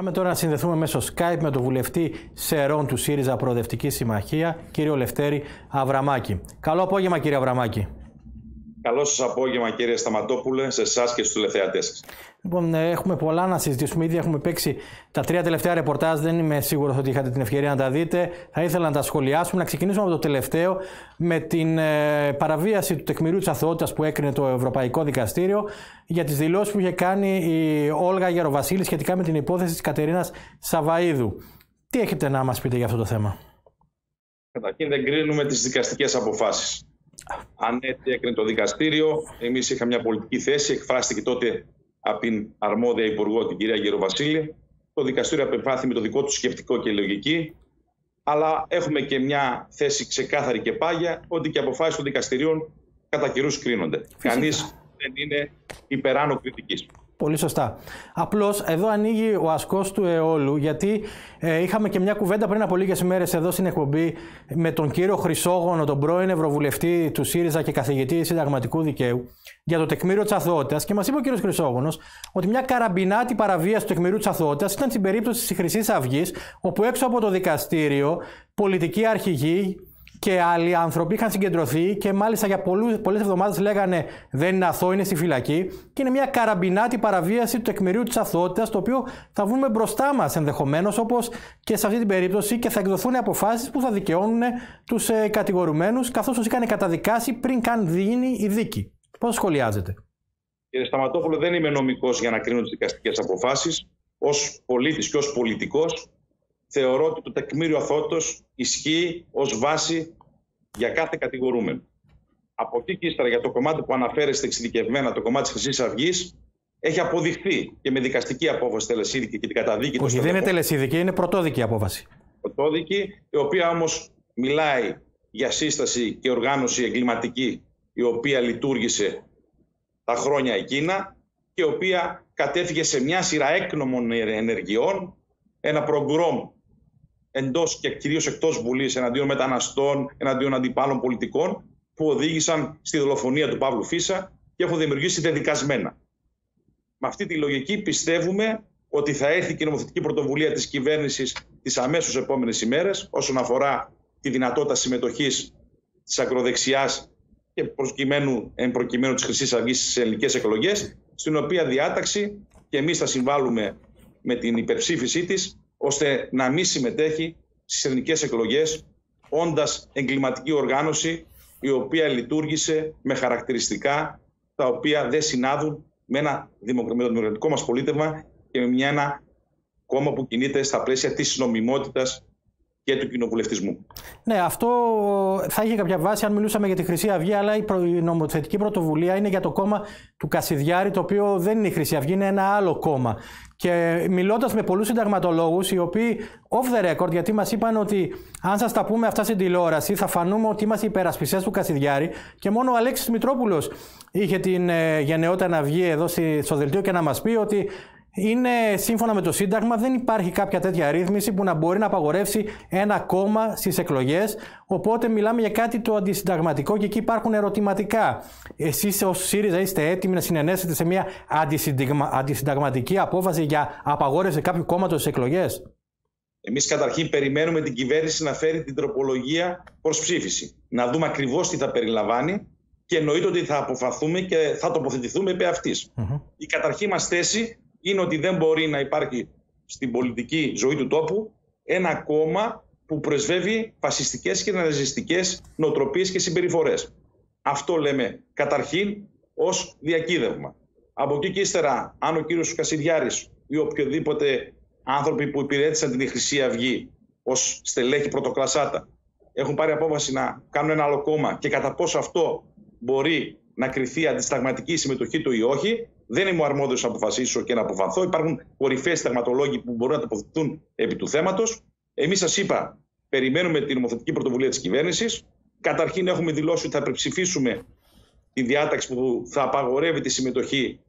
Πάμε τώρα να συνδεθούμε μέσω Skype με τον βουλευτή Σερών του ΣΥΡΙΖΑ Προοδευτικής Συμμαχία, κύριο Λευτέρη Αβραμάκη. Καλό απόγευμα, κύριε Αβραμάκη. Καλό σας απόγευμα, κύριε Σταματόπουλε, σε εσάς και στους τηλεθεατές σας. Λοιπόν, ε, έχουμε πολλά να συζητήσουμε. Ήδη έχουμε παίξει τα τρία τελευταία ρεπορτάζ. Δεν είμαι σίγουρος ότι είχατε την ευκαιρία να τα δείτε. Θα ήθελα να τα σχολιάσουμε. Να ξεκινήσουμε από το τελευταίο με την ε, παραβίαση του τεκμηρίου της αθωότητας που έκρινε το Ευρωπαϊκό Δικαστήριο για τις δηλώσεις που είχε κάνει η Όλγα Γεροβασίλη σχετικά με την υπόθεση της Κατερίνας Σαβαίδου. Τι έχετε να μας πείτε για αυτό το θέμα; Καταρχήν δεν κρίνουμε τις δικαστικές αποφάσεις. Αν έτσι έκρινε το δικαστήριο, εμείς είχαμε μια πολιτική θέση, εκφράστηκε τότε από την αρμόδια Υπουργό, την κυρία Γεροβασίλη. Το δικαστήριο απεφάθη με το δικό του σκεπτικό και λογική. Αλλά έχουμε και μια θέση ξεκάθαρη και πάγια ότι και αποφάσεις των δικαστηρίων κατά καιρούς κρίνονται. Κανείς δεν είναι υπεράνω κριτικής. Πολύ σωστά. Απλώς εδώ ανοίγει ο ασκός του αιώλου, γιατί ε, είχαμε και μια κουβέντα πριν από λίγες μέρε εδώ στην εκπομπή με τον κύριο Χρυσόγονο, τον πρώην Ευρωβουλευτή του ΣΥΡΙΖΑ και καθηγητή συνταγματικού δικαίου, για το τεκμήριο της αθωότητας. Και μας είπε ο κύριος Χρυσόγονο ότι μια καραμπινάτη παραβίαση του τεκμηρίου της αθωότητας ήταν στην περίπτωση της Χρυσής Αυγής, όπου έξω από το δικαστήριο πολιτικοί αρχηγοί και άλλοι άνθρωποι είχαν συγκεντρωθεί και μάλιστα για πολλές εβδομάδες λέγανε δεν είναι αθώο, είναι στη φυλακή. Και είναι μια καραμπινάτη παραβίαση του τεκμηρίου της αθωότητα, το οποίο θα βρούμε μπροστά μας ενδεχομένως, όπως και σε αυτή την περίπτωση, και θα εκδοθούν αποφάσεις που θα δικαιώνουν τους ε, κατηγορουμένους, καθώς τους είχαν καταδικάσει πριν καν γίνει η δίκη. Πώς σχολιάζετε; Κύριε Σταματόπουλο, δεν είμαι νομικός για να κρίνω τις δικαστικές αποφάσεις. Ω πολίτης και ως πολιτικός, θεωρώ ότι το τεκμήριο αθότητος ισχύει ως βάση για κάθε κατηγορούμενο. Από εκεί και ύστερα για το κομμάτι που αναφέρεστε εξειδικευμένα, το κομμάτι της Χρυσής Αυγής, έχει αποδειχθεί και με δικαστική απόφαση τελεσίδικη και την καταδίκη Όχι, δεν είναι τελεσίδικη, είναι πρωτόδικη απόφαση. Πρωτόδικη, η οποία όμως μιλάει για σύσταση και οργάνωση εγκληματική η οποία λειτουργήσε τα χρόνια εκείνα και η οποία κατέφυγε σε μια σειρά έκνομων ενεργειών, ένα προγκρόμ εντός και κυρίως εκτός Βουλής εναντίον μεταναστών, εναντίον αντιπάλων πολιτικών, που οδήγησαν στη δολοφονία του Παύλου Φίσα και έχουν δημιουργήσει δεδικασμένα. Με αυτή τη λογική πιστεύουμε ότι θα έρθει και η νομοθετική πρωτοβουλία της κυβέρνησης τις αμέσως επόμενες ημέρες όσον αφορά τη δυνατότητα συμμετοχής της ακροδεξιάς και προκειμένου, εν προκειμένου της Χρυσής Αυγής στις ελληνικές εκλογές, στην οποία διάταξη και εμείς θα συμβάλλουμε με την υπερψήφισή της ώστε να μην συμμετέχει στις εθνικές εκλογές όντας εγκληματική οργάνωση η οποία λειτουργήσε με χαρακτηριστικά τα οποία δεν συνάδουν με, ένα, με το δημοκρατικό μας πολίτευμα και με μια, ένα κόμμα που κινείται στα πλαίσια της νομιμότητας και του κοινοβουλευτισμού. Ναι, αυτό θα είχε κάποια βάση αν μιλούσαμε για τη Χρυσή Αυγή, αλλά η, νομοθετική πρωτοβουλία είναι για το κόμμα του Κασιδιάρη, το οποίο δεν είναι η Χρυσή Αυγή, είναι ένα άλλο κόμμα. Και μιλώντας με πολλούς συνταγματολόγους, οι οποίοι off the record, γιατί μας είπαν ότι αν σας τα πούμε αυτά στην τηλεόραση, θα φανούμε ότι είμαστε υπερασπιστές του Κασιδιάρη. Και μόνο ο Αλέξης Μητρόπουλος είχε την ε, γενναιότητα να βγει εδώ στο δελτίο και να μας πει ότι είναι σύμφωνα με το Σύνταγμα, δεν υπάρχει κάποια τέτοια ρύθμιση που να μπορεί να απαγορεύσει ένα κόμμα στις εκλογές. Οπότε μιλάμε για κάτι το αντισυνταγματικό και εκεί υπάρχουν ερωτηματικά. Εσείς ως ΣΥΡΙΖΑ είστε έτοιμοι να συνενέσετε σε μια αντισυνταγματική απόφαση για απαγόρευση κάποιου κόμματος στις εκλογές; Εμείς καταρχήν περιμένουμε την κυβέρνηση να φέρει την τροπολογία προς ψήφιση. Να δούμε ακριβώς τι θα περιλαμβάνει και εννοείται ότι θα αποφαθούμε και θα τοποθετηθούμε επί αυτής. Η καταρχή μας θέση είναι ότι δεν μπορεί να υπάρχει στην πολιτική ζωή του τόπου ένα κόμμα που πρεσβεύει φασιστικές και ναζιστικές νοοτροπίες και συμπεριφορές. Αυτό λέμε καταρχήν ως διακύδευμα. Από εκεί και ύστερα, αν ο κύριος Κασιδιάρης ή οποιοδήποτε άνθρωποι που υπηρέτησαν την Χρυσή Αυγή ως στελέχη πρωτοκλασάτα έχουν πάρει απόφαση να κάνουν ένα άλλο κόμμα και κατά πόσο αυτό μπορεί να κριθεί αντισταγματική συμμετοχή του ή όχι, δεν είμαι ο αρμόδιος να αποφασίσω και να αποφανθώ. Υπάρχουν κορυφαίε θεματολόγοι που μπορούν να τοποθετηθούν επί του θέματος. Εμείς σας είπα, περιμένουμε την νομοθετική πρωτοβουλία της κυβέρνησης. Καταρχήν, έχουμε δηλώσει ότι θα υπερψηφίσουμε τη διάταξη που θα απαγορεύει τη συμμετοχή,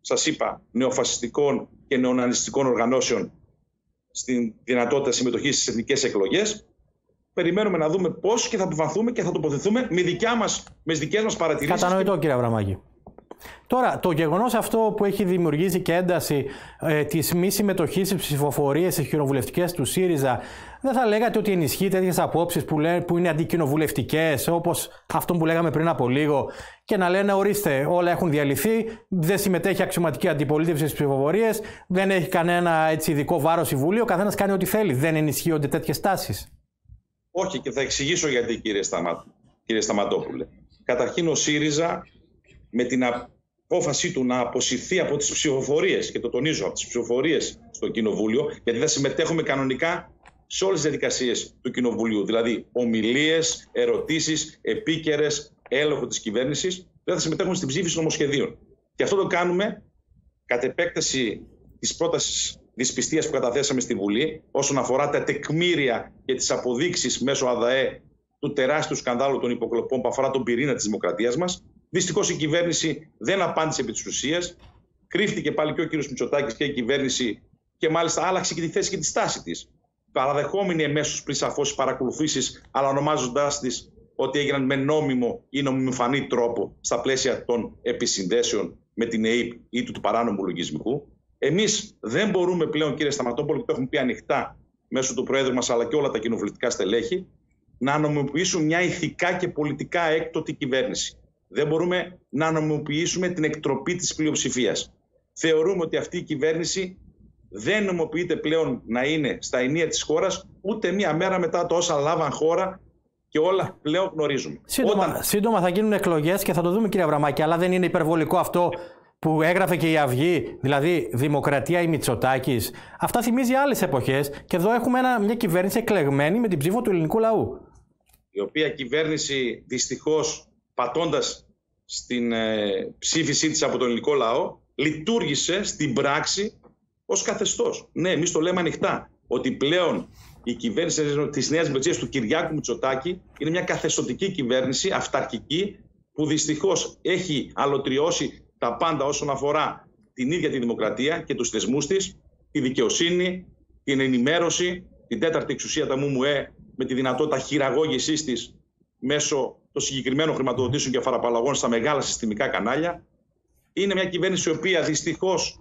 σας είπα, νεοφασιστικών και νεονανιστικών οργανώσεων στην δυνατότητα συμμετοχής στις εθνικές εκλογές. Περιμένουμε να δούμε πώς και θα αποφανθούμε και θα τοποθετηθούμε με, δικιά μας, με δικές μας παρατηρήσεις. Κατανοητό, κύριε Αβραμάκη. Τώρα, το γεγονός αυτό που έχει δημιουργήσει και ένταση ε, της μη συμμετοχής στις ψηφοφορίες στις χειροβουλευτικέ του ΣΥΡΙΖΑ, δεν θα λέγατε ότι ενισχύει τέτοιες απόψεις που, που είναι αντικοινοβουλευτικές, όπως αυτό που λέγαμε πριν από λίγο, και να λένε ορίστε, όλα έχουν διαλυθεί, δεν συμμετέχει αξιωματική αντιπολίτευση στις ψηφοφορίες, δεν έχει κανένα έτσι, ειδικό βάρος συμβούλιο, ο καθένας κάνει ό,τι θέλει. Δεν ενισχύονται τέτοιες τάσεις. Όχι, και θα εξηγήσω γιατί, κύριε, Σταμα... κύριε Σταματόπουλε. Καταρχήν, ο ΣΥΡΙΖΑ με την απόφασή του να αποσυρθεί από τις ψηφοφορίες, και το τονίζω, από τις ψηφοφορίες στο Κοινοβούλιο, γιατί θα συμμετέχουμε κανονικά σε όλες τις διαδικασίες του Κοινοβουλίου. Δηλαδή, ομιλίες, ερωτήσεις, επίκαιρες, έλεγχο της κυβέρνησης, δεν θα συμμετέχουμε στην ψήφιση νομοσχεδίων. Και αυτό το κάνουμε κατ' επέκταση της πρότασης δυσπιστίας που καταθέσαμε στη Βουλή όσον αφορά τα τεκμήρια και τις αποδείξεις μέσω ΑΔΑΕ του τεράστιου σκανδάλου των υποκλοπών που αφορά τον πυρήνα της δημοκρατίας μας. Δυστυχώς η κυβέρνηση δεν απάντησε επί της ουσίας. Κρύφτηκε πάλι και ο κ. Μητσοτάκης και η κυβέρνηση και μάλιστα άλλαξε και τη θέση και τη στάση της. Παραδεχόμενη εμέσως πριν σαφώς παρακολουθήσεις, αλλά ονομάζοντάς της ότι έγιναν με νόμιμο ή νομιμοφανή τρόπο στα πλαίσια των επισυνδέσεων με την ΕΕΠ ή του, του παράνομου λογισμικού. Εμείς δεν μπορούμε πλέον, κύριε Σταματόπολο, και το έχουμε πει ανοιχτά μέσω του Προέδρου μας αλλά και όλα τα κοινοβουλευτικά στελέχη, να νομιμοποιήσουμε μια ηθικά και πολιτικά έκτοτη κυβέρνηση. Δεν μπορούμε να νομιμοποιήσουμε την εκτροπή της πλειοψηφίας. Θεωρούμε ότι αυτή η κυβέρνηση δεν νομιμοποιείται πλέον να είναι στα ενία της χώρας ούτε μία μέρα μετά το όσα λάβαν χώρα και όλα πλέον γνωρίζουμε. Σύντομα, Όταν... σύντομα θα γίνουν εκλογές και θα το δούμε, κύριε Αβραμάκη, αλλά δεν είναι υπερβολικό αυτό που έγραφε και η Αυγή, δηλαδή Δημοκρατία ή Μητσοτάκης. Αυτά θυμίζει άλλες εποχές και εδώ έχουμε ένα, μια κυβέρνηση εκλεγμένη με την ψήφο του ελληνικού λαού. Η οποία κυβέρνηση δυστυχώς πατώντας στην ε, ψήφισή της από τον ελληνικό λαό, λειτουργήσε στην πράξη ως καθεστώς. Ναι, εμείς το λέμε ανοιχτά. Ότι πλέον η κυβέρνηση της Νέας Δημοκρατίας του Κυριάκου Μητσοτάκη είναι μια καθεστωτική κυβέρνηση, αυταρχική, που δυστυχώς έχει αλωτριώσει τα πάντα όσον αφορά την ίδια τη δημοκρατία και τους θεσμούς της, τη δικαιοσύνη, την ενημέρωση, την τέταρτη εξουσία τα ΜΟΜΟΕ με τη δυνατότητα χειραγώγησής της μέσω των συγκεκριμένων χρηματοδοτήσεων και παραπαλλαγών στα μεγάλα συστημικά κανάλια. Είναι μια κυβέρνηση η οποία δυστυχώς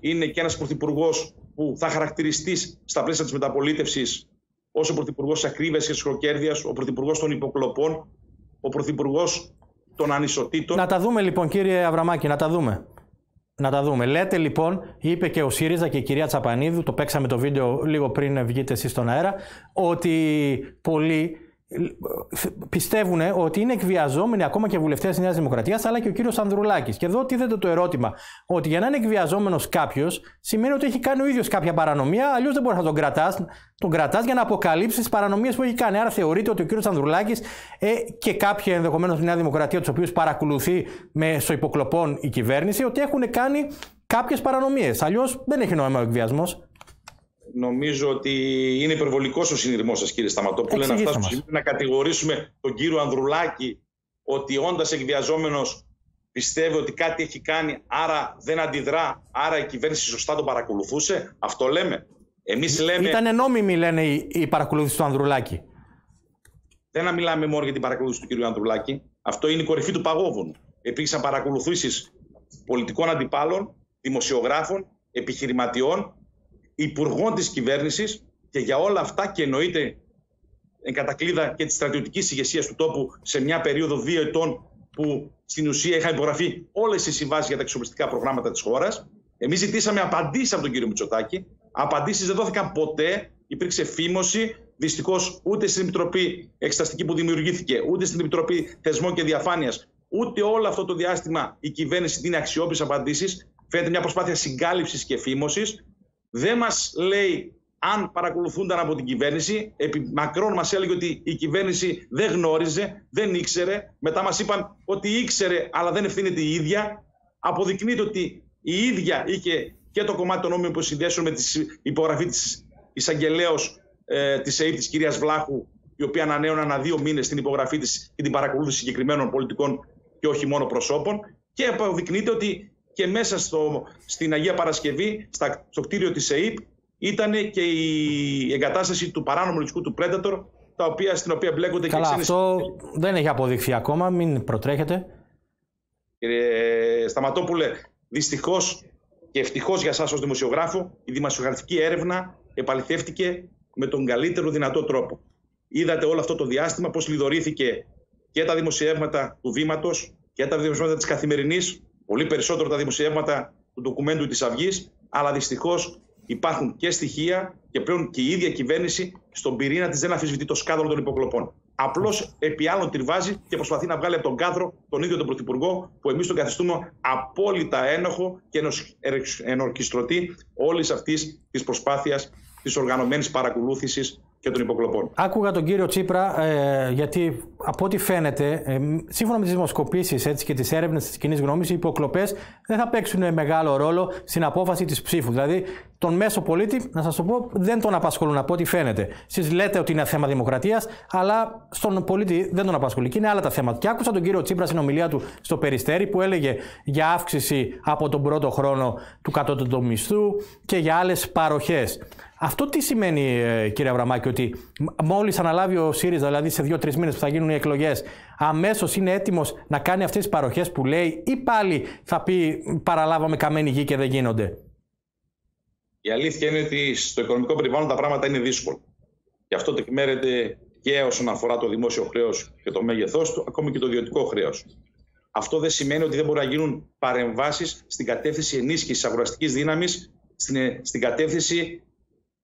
είναι και ένας πρωθυπουργός που θα χαρακτηριστείς στα πλαίσια της μεταπολίτευσης ως ο πρωθυπουργός της ακρίβειας και της χροκέρδεια, ο πρωθυπουργός των υποκλοπών, ο πρωθυπουργός των ανισοτήτων. Να τα δούμε λοιπόν, κύριε Αβραμάκη, να τα δούμε. Να τα δούμε. Λέτε λοιπόν, είπε και ο ΣΥΡΙΖΑ και η κυρία Τσαπανίδου, το παίξαμε το βίντεο λίγο πριν βγείτε εσείς στον αέρα, ότι πολλοί πιστεύουν ότι είναι εκβιαζόμενοι ακόμα και βουλευτές της Νέας Δημοκρατίας, αλλά και ο κύριος Ανδρουλάκης. Και εδώ τίθεται το ερώτημα ότι για να είναι εκβιαζόμενος κάποιος σημαίνει ότι έχει κάνει ο ίδιος κάποια παρανομία, αλλιώς δεν μπορεί να τον κρατάς τον κρατάς για να αποκαλύψεις τις παρανομίες που έχει κάνει. Άρα θεωρείται ότι ο κύριος Ανδρουλάκης ε, και κάποιοι ενδεχομένως στη Νέα Δημοκρατία, τους οποίους παρακολουθεί μέσω υποκλοπών η κυβέρνηση, ότι έχουν κάνει κάποιες παρανομίες. Αλλιώς δεν έχει νόημα ο εκβιασμός νομίζω ότι είναι υπερβολικός ο συνειρμός σας, κύριε Σταματόπουλε, να φτάσουμε να κατηγορήσουμε τον κύριο Ανδρουλάκη ότι όντας εκβιαζόμενος πιστεύει ότι κάτι έχει κάνει, άρα δεν αντιδρά, άρα η κυβέρνηση σωστά τον παρακολουθούσε. Αυτό λέμε. Εμείς λέμε... Ήταν νόμιμη, λένε, η παρακολούθηση του Ανδρουλάκη. Δεν μιλάμε μόνο για την παρακολούθηση του κύριου Ανδρουλάκη. Αυτό είναι η κορυφή του παγόβουνου. Υπήρξαν παρακολουθήσεις πολιτικών αντιπάλων, δημοσιογράφων, επιχειρηματιών υπουργών της κυβέρνησης και για όλα αυτά και εννοείται εν κατακλείδα και της στρατιωτικής ηγεσίας του τόπου σε μια περίοδο δύο ετών που στην ουσία είχαν υπογραφεί όλες οι συμβάσεις για τα εξοπλιστικά προγράμματα της χώρας. Εμείς ζητήσαμε απαντήσεις από τον κύριο Μητσοτάκη. Απαντήσεις δεν δόθηκαν ποτέ. Υπήρξε φήμωση. Δυστυχώς ούτε στην Επιτροπή Εξεταστική που δημιουργήθηκε, ούτε στην Επιτροπή Θεσμών και Διαφάνειας, ούτε όλο αυτό το διάστημα η κυβέρνηση δίνει αξιόπιστες απαντήσεις. Φαίνεται μια προσπάθεια συγκάλυψης και φήμωσης δεν μας λέει αν παρακολουθούνταν από την κυβέρνηση. Επί μακρόν μας έλεγε ότι η κυβέρνηση δεν γνώριζε, δεν ήξερε. Μετά μας είπαν ότι ήξερε αλλά δεν ευθύνεται η ίδια. Αποδεικνύεται ότι η ίδια είχε και το κομμάτι των νόμιμων συνδέσεων με τη υπογραφή της εισαγγελέως ε, της ΕΕΠ της κυρίας Βλάχου η οποία ανανέωνε ανά δύο μήνες την υπογραφή της και την παρακολούθηση συγκεκριμένων πολιτικών και όχι μόνο προσώπων. Και αποδεικνύεται ότι και μέσα στο, στην Αγία Παρασκευή, στα, στο κτίριο της ΕΕΠ, ήταν και η εγκατάσταση του παράνομου ληστικού του Predator, τα οποία, στην οποία μπλέκονται Καλά, και ξένες... αυτό δεν έχει αποδειχθεί ακόμα, μην προτρέχετε. Κύριε Σταματόπουλε, δυστυχώς και ευτυχώς για εσά ως δημοσιογράφο, η δημοσιογραφική έρευνα επαληθεύτηκε με τον καλύτερο δυνατό τρόπο. Είδατε όλο αυτό το διάστημα πώς λιδωρήθηκε και τα δημοσιεύματα του Βήματος και τα δημοσιεύματα της Καθημερινής, πολύ περισσότερο τα δημοσιεύματα του ντοκουμέντου της Αυγής, αλλά δυστυχώς υπάρχουν και στοιχεία και πλέον και η ίδια κυβέρνηση στον πυρήνα της δεν αφισβητεί το σκάνδαλο των υποκλοπών. Απλώς επί άλλων τριβάζει και προσπαθεί να βγάλει από τον κάδρο τον ίδιο τον Πρωθυπουργό, που εμείς τον καθιστούμε απόλυτα ένοχο και ενορκιστρωτή όλης αυτής της προσπάθειας της οργανωμένης παρακολούθησης και των υποκλοπών. Άκουγα τον κύριο Τσίπρα, ε, γιατί από ό,τι φαίνεται, ε, σύμφωνα με τις δημοσκοπήσεις και τις έρευνες της κοινής γνώμης, οι υποκλοπές δεν θα παίξουν μεγάλο ρόλο στην απόφαση της ψήφου. Δηλαδή, τον μέσο πολίτη, να σας το πω, δεν τον απασχολούν από ό,τι φαίνεται. Εσείς λέτε ότι είναι θέμα δημοκρατίας, αλλά στον πολίτη δεν τον απασχολεί. Και είναι άλλα τα θέματα. Και άκουσα τον κύριο Τσίπρα στην ομιλία του στο Περιστέρι που έλεγε για αύξηση από τον πρώτο χρόνο του κατώτατου μισθού και για άλλες παροχές. Αυτό τι σημαίνει, ε, κύριε Αβραμάκη, ότι μόλις αναλάβει ο ΣΥΡΙΖΑ, δηλαδή σε δύο-τρεις μήνες που θα γίνουν οι εκλογές, αμέσως είναι έτοιμος να κάνει αυτές τις παροχές που λέει, ή πάλι θα πει παραλάβαμε καμένη γη και δεν γίνονται; Η αλήθεια είναι ότι στο οικονομικό περιβάλλον τα πράγματα είναι δύσκολα. Γι' αυτό τεκμέρεται και όσον αφορά το δημόσιο χρέος και το μέγεθός του, ακόμη και το ιδιωτικό χρέος. Αυτό δεν σημαίνει ότι δεν μπορούν να γίνουν παρεμβάσεις στην κατεύθυνση ενίσχυσης αγοραστικής δύναμης, στην, στην κατεύθυνση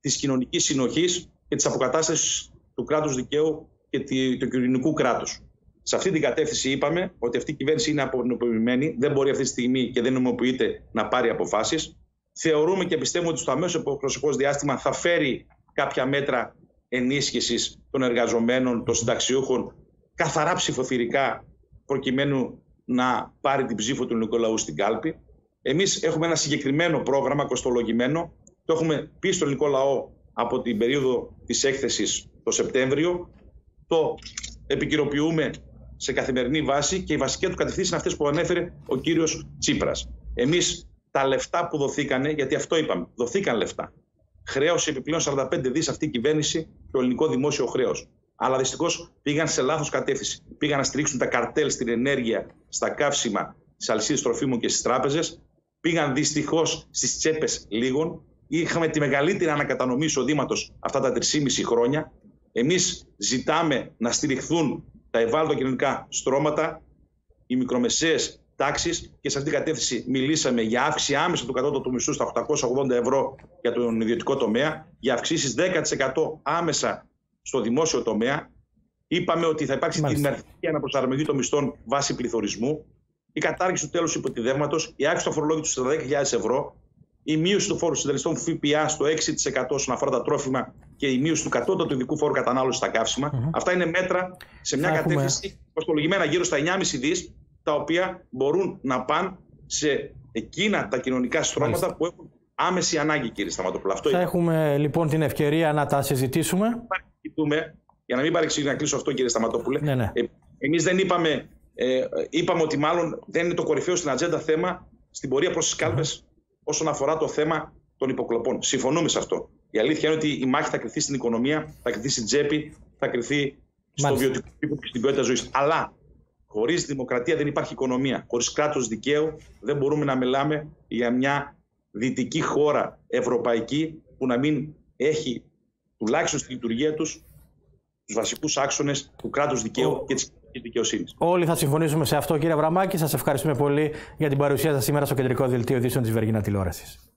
της κοινωνικής συνοχής και της αποκατάστασης του κράτους δικαίου και του κοινωνικού κράτους. Σε αυτή την κατεύθυνση είπαμε ότι αυτή η κυβέρνηση είναι απονομοποιημένη, δεν μπορεί αυτή τη στιγμή και δεν νομοποιείται να πάρει αποφάσεις. Θεωρούμε και πιστεύουμε ότι στο αμέσως προσεχώς διάστημα θα φέρει κάποια μέτρα ενίσχυσης των εργαζομένων, των συνταξιούχων, καθαρά ψηφοθυρικά, προκειμένου να πάρει την ψήφο του ελληνικού λαού στην κάλπη. Εμείς έχουμε ένα συγκεκριμένο πρόγραμμα κοστολογημένο το έχουμε πει στο ελληνικό λαό από την περίοδο της έκθεσης το Σεπτέμβριο. Το επικυροποιούμε σε καθημερινή βάση και οι βασικέ του κατευθύνσει είναι αυτές που ανέφερε ο κύριος Τσίπρας. Εμείς τα λεφτά που δοθήκανε, γιατί αυτό είπαμε, δοθήκαν λεφτά. Χρέωσε επιπλέον 45 δις αυτή η κυβέρνηση το ελληνικό δημόσιο χρέος. Αλλά δυστυχώς πήγαν σε λάθος κατεύθυνση. Πήγαν να στηρίξουν τα καρτέλ στην ενέργεια, στα καύσιμα, στι αλυσίδες τροφίμων και στις τράπεζες. Πήγαν δυστυχώς στις τσέπες λίγων είχαμε τη μεγαλύτερη ανακατανομή εισοδήματος αυτά τα 3,5 χρόνια. Εμείς ζητάμε να στηριχθούν τα ευάλωτα κοινωνικά στρώματα, οι μικρομεσαίες τάξεις και σε αυτή την κατεύθυνση μιλήσαμε για αύξηση άμεσα του κατώτατου μισθού στα 880 ευρώ για τον ιδιωτικό τομέα, για αυξήσεις 10% άμεσα στο δημόσιο τομέα. Είπαμε ότι θα υπάρξει την αρχική αναπροσαρμογή των μισθών βάσει πληθωρισμού, η κατάργηση του τέλους υποτιδεύματος, η αύξηση του αφορολόγητου στα 10.000 ευρώ, η μείωση του φόρου συντελεστών ΦΠΑ στο 6% όσον αφορά τα τρόφιμα και η μείωση του κατώτατου ειδικού φόρου κατανάλωσης στα καύσιμα. Αυτά είναι μέτρα σε μια έχουμε... κατεύθυνση κοστολογημένα γύρω στα 9,5 δις, τα οποία μπορούν να πάνε σε εκείνα τα κοινωνικά στρώματα που έχουν άμεση ανάγκη, κύριε Σταματοπούλου. Αυτό Θα έχουμε λοιπόν την ευκαιρία να τα συζητήσουμε. Για να μην παρεξηγεί να κλείσω αυτό, κύριε Σταματοπούλε. Ναι, ναι. Ε, Εμείς δεν είπαμε, ε, είπαμε ότι μάλλον δεν είναι το κορυφαίο στην ατζέντα θέμα στην πορεία προς τις κάλπες όσον αφορά το θέμα των υποκλοπών. Συμφωνούμε σε αυτό. Η αλήθεια είναι ότι η μάχη θα κρυθεί στην οικονομία, θα κρυθεί στην τσέπη, θα κρυθεί στο βιωτικό επίπεδο και στην ποιότητα ζωής. Αλλά χωρίς δημοκρατία δεν υπάρχει οικονομία. Χωρίς κράτος δικαίου δεν μπορούμε να μιλάμε για μια δυτική χώρα ευρωπαϊκή που να μην έχει τουλάχιστον στη λειτουργία τους τους βασικούς άξονες του κράτους δικαίου και τη δικαιοσύνης. Όλοι θα συμφωνήσουμε σε αυτό, κύριε Βραμάκη. Σας ευχαριστούμε πολύ για την παρουσία σας σήμερα στο κεντρικό δελτίο ειδήσεων της Βεργίνα Τηλεόρασης.